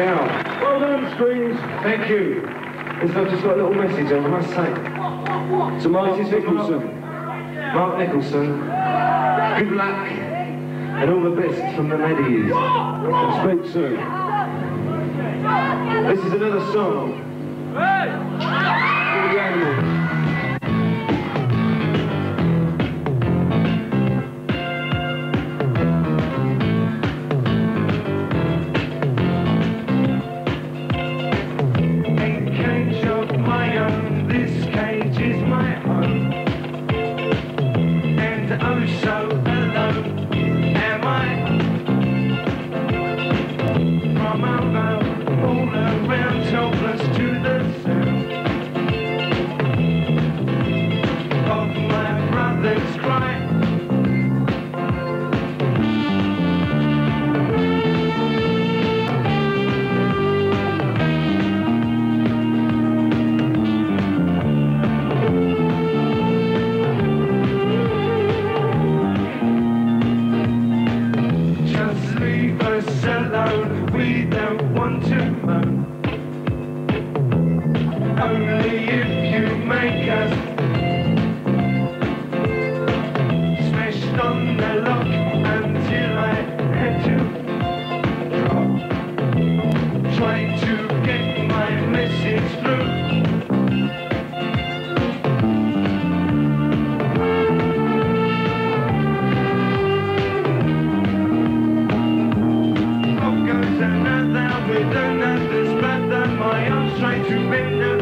Well done, screens. Thank you. And so I've just got a little message, I must say. To Marty Nicholson, Mark Nicholson, good luck and all the best from the Medis. And speak soon. This is another song. Hey! Sunshine. gentlemen. Only if you make us try to bend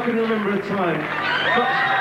I can remember a time. But